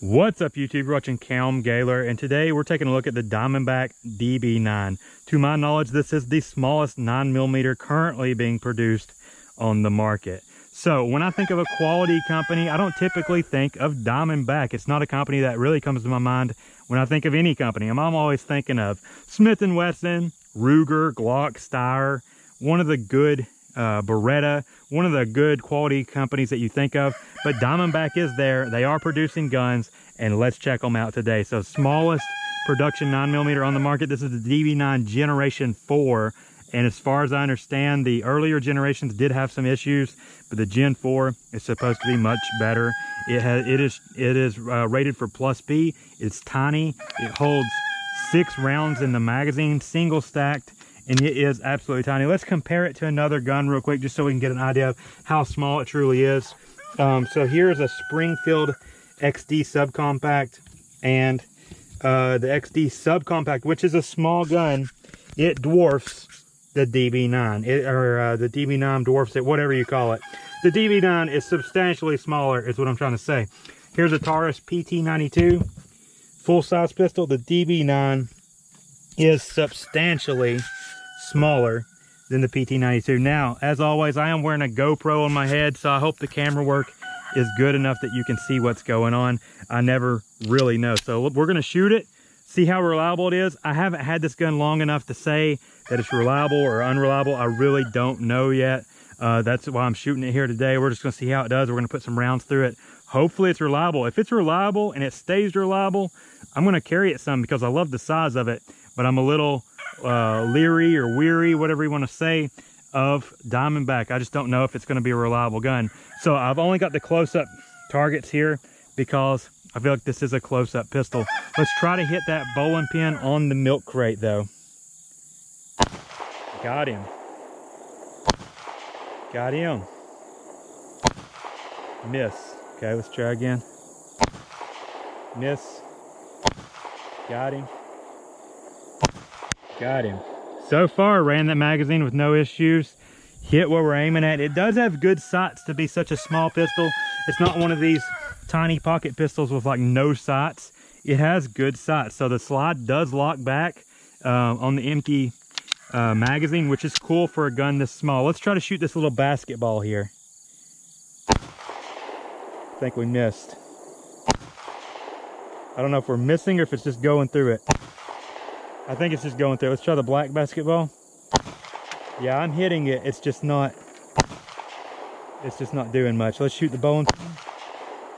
What's up YouTube, You're watching Cam Gaylor, and today we're taking a look at the Diamondback DB9. To my knowledge, this is the smallest 9mm currently being produced on the market. So when I think of a quality company, I don't typically think of Diamondback. It's not a company that really comes to my mind when I think of any company. I'm always thinking of Smith & Wesson, Ruger, Glock, Steyr, one of the good uh, Beretta, one of the good quality companies that you think of. But Diamondback is there. They are producing guns, and let's check them out today. So smallest production 9mm on the market. This is the DB9 Generation 4. And as far as I understand, the earlier generations did have some issues, but the Gen 4 is supposed to be much better. It has, it is, it is uh, rated for plus P. It's tiny. It holds six rounds in the magazine, single stacked and it is absolutely tiny. Let's compare it to another gun real quick just so we can get an idea of how small it truly is. Um, so here's a Springfield XD subcompact and uh, the XD subcompact, which is a small gun, it dwarfs the DB9, it, or uh, the DB9 dwarfs it, whatever you call it. The DB9 is substantially smaller, is what I'm trying to say. Here's a Taurus PT92 full-size pistol. The DB9 is substantially smaller than the PT92. Now, as always, I am wearing a GoPro on my head, so I hope the camera work is good enough that you can see what's going on. I never really know. So we're gonna shoot it, see how reliable it is. I haven't had this gun long enough to say that it's reliable or unreliable. I really don't know yet. Uh, that's why I'm shooting it here today. We're just gonna see how it does. We're gonna put some rounds through it. Hopefully it's reliable. If it's reliable and it stays reliable, I'm gonna carry it some because I love the size of it, but I'm a little uh, leery or weary, whatever you want to say, of Diamondback. I just don't know if it's going to be a reliable gun. So I've only got the close-up targets here because I feel like this is a close-up pistol. Let's try to hit that bowling pin on the milk crate though. Got him. Got him. Miss. Okay, let's try again. Miss. Got him. Got him. So far, ran that magazine with no issues. Hit what we're aiming at. It does have good sights to be such a small pistol. It's not one of these tiny pocket pistols with like no sights. It has good sights. So the slide does lock back uh, on the empty uh, magazine, which is cool for a gun this small. Let's try to shoot this little basketball here. I think we missed. I don't know if we're missing or if it's just going through it. I think it's just going through. Let's try the black basketball. Yeah, I'm hitting it. It's just not, it's just not doing much. Let's shoot the bowling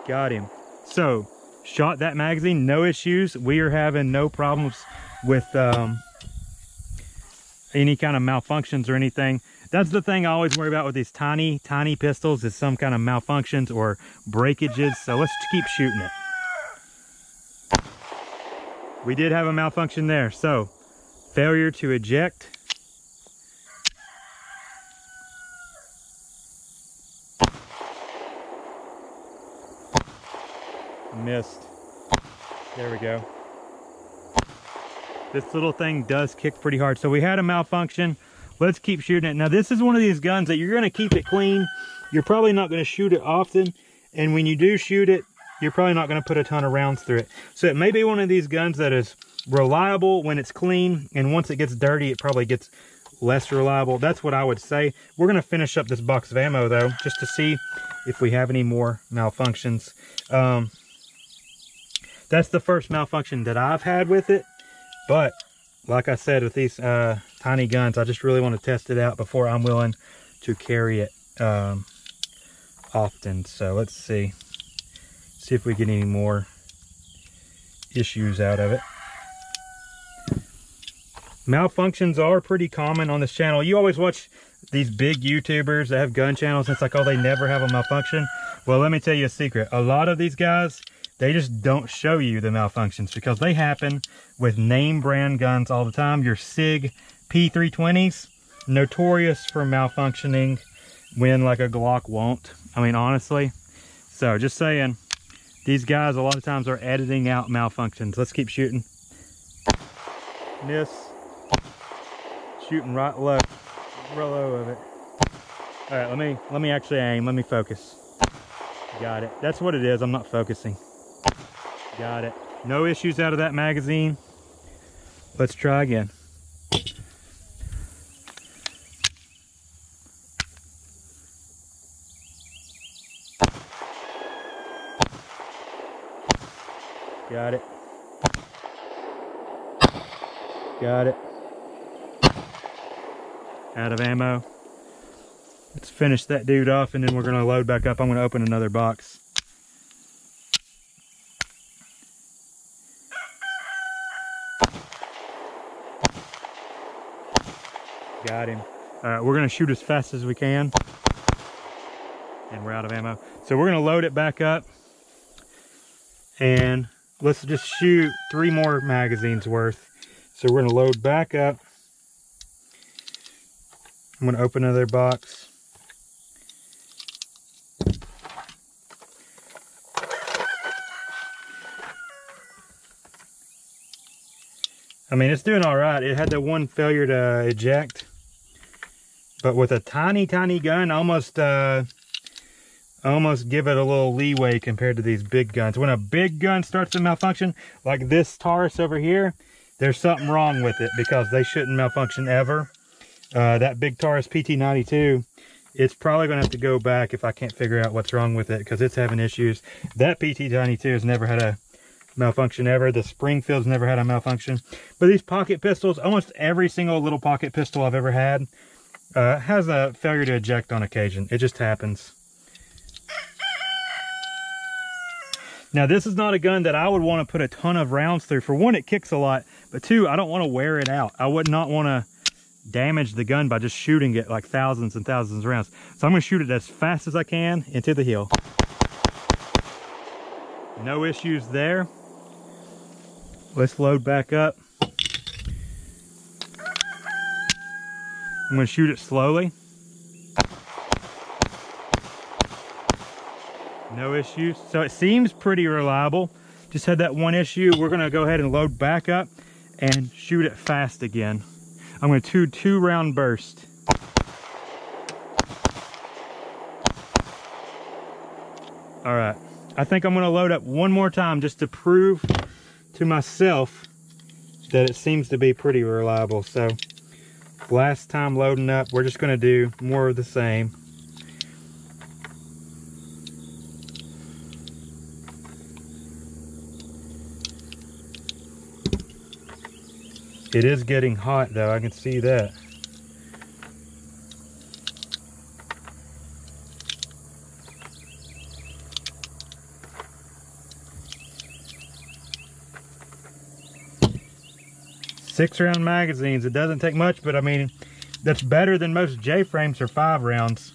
Got him. So, shot that magazine, no issues. We are having no problems with um, any kind of malfunctions or anything. That's the thing I always worry about with these tiny, tiny pistols is some kind of malfunctions or breakages. So let's keep shooting it we did have a malfunction there. So failure to eject. Missed. There we go. This little thing does kick pretty hard. So we had a malfunction. Let's keep shooting it. Now this is one of these guns that you're gonna keep it clean. You're probably not gonna shoot it often. And when you do shoot it, you're probably not going to put a ton of rounds through it. So it may be one of these guns that is reliable when it's clean, and once it gets dirty, it probably gets less reliable. That's what I would say. We're going to finish up this box of ammo, though, just to see if we have any more malfunctions. Um, that's the first malfunction that I've had with it, but like I said, with these uh, tiny guns, I just really want to test it out before I'm willing to carry it um, often. So let's see see if we get any more issues out of it. Malfunctions are pretty common on this channel. You always watch these big YouTubers that have gun channels and it's like, oh, they never have a malfunction. Well, let me tell you a secret. A lot of these guys, they just don't show you the malfunctions because they happen with name brand guns all the time. Your SIG P320s, notorious for malfunctioning when like a Glock won't. I mean, honestly. So just saying, these guys a lot of times are editing out malfunctions. Let's keep shooting. Miss. Shooting right low. Real low of it. All right, let me let me actually aim. Let me focus. Got it. That's what it is. I'm not focusing. Got it. No issues out of that magazine. Let's try again. Got it. Got it. Out of ammo. Let's finish that dude off and then we're gonna load back up. I'm gonna open another box. Got him. All right, we're gonna shoot as fast as we can. And we're out of ammo. So we're gonna load it back up. And let's just shoot three more magazines worth. So we're gonna load back up. I'm gonna open another box. I mean, it's doing all right. It had that one failure to eject. But with a tiny, tiny gun, almost, uh, almost give it a little leeway compared to these big guns. When a big gun starts to malfunction, like this Taurus over here, there's something wrong with it because they shouldn't malfunction ever. Uh, that big Taurus PT92, it's probably going to have to go back if I can't figure out what's wrong with it because it's having issues. That PT92 has never had a malfunction ever. The Springfield's never had a malfunction. But these pocket pistols, almost every single little pocket pistol I've ever had uh, has a failure to eject on occasion. It just happens. Now, this is not a gun that I would want to put a ton of rounds through. For one, it kicks a lot. But two, I don't want to wear it out. I would not want to damage the gun by just shooting it like thousands and thousands of rounds. So I'm going to shoot it as fast as I can into the hill. No issues there. Let's load back up. I'm going to shoot it slowly. No issues. So it seems pretty reliable. Just had that one issue. We're to go ahead and load back up and shoot it fast again. I'm to do two round burst. All right. I think I'm to load up one more time just to prove to myself that it seems to be pretty reliable. So last time loading up, we're just to do more of the same. It is getting hot though, I can see that. six round magazines. It doesn't take much, but I mean, that's better than most J-frames or five rounds.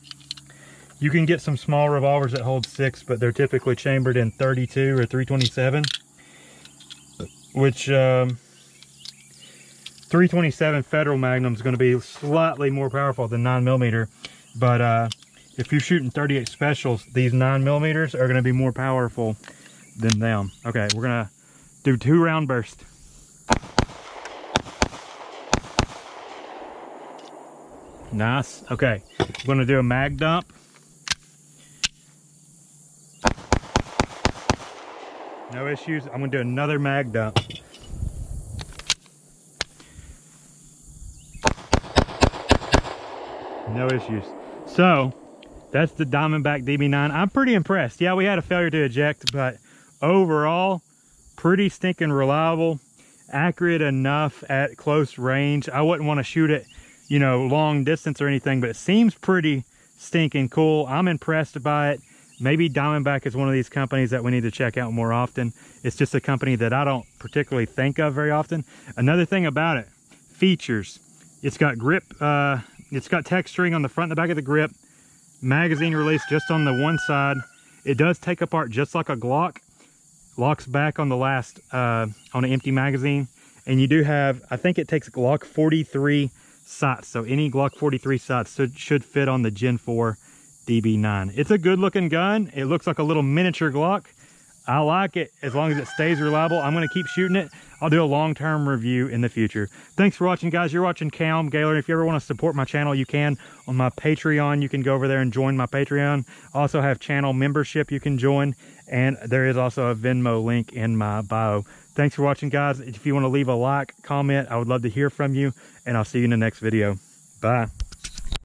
You can get some small revolvers that hold six, but they're typically chambered in 32 or 327, which um, 327 Federal Magnum is going to be slightly more powerful than 9 millimeter, but uh, if you're shooting 38 specials, these 9 millimeters are going to be more powerful than them. Okay, we're going to do two round burst. Nice. Okay, we're gonna do a mag dump. No issues. I'm gonna do another mag dump. No issues. So, that's the Diamondback DB9. I'm pretty impressed. Yeah, we had a failure to eject, but overall, pretty stinking reliable. Accurate enough at close range. I wouldn't want to shoot it you know, long distance or anything, but it seems pretty stinking cool. I'm impressed by it. Maybe Diamondback is one of these companies that we need to check out more often. It's just a company that I don't particularly think of very often. Another thing about it, features. It's got grip, uh, it's got texturing on the front and the back of the grip, magazine release just on the one side. It does take apart just like a Glock, locks back on the last, uh, on an empty magazine. And you do have, I think it takes Glock 43 sights. So any Glock 43 sights should, should fit on the Gen 4 DB9. It's a good looking gun. It looks like a little miniature Glock. I like it. As long as it stays reliable, I'm going to keep shooting it. I'll do a long-term review in the future. Thanks for watching, guys. You're watching Cam Gaylor. If you ever want to support my channel, you can. On my Patreon, you can go over there and join my Patreon. I also have channel membership you can join. And there is also a Venmo link in my bio. Thanks for watching, guys. If you want to leave a like, comment, I would love to hear from you. And I'll see you in the next video. Bye.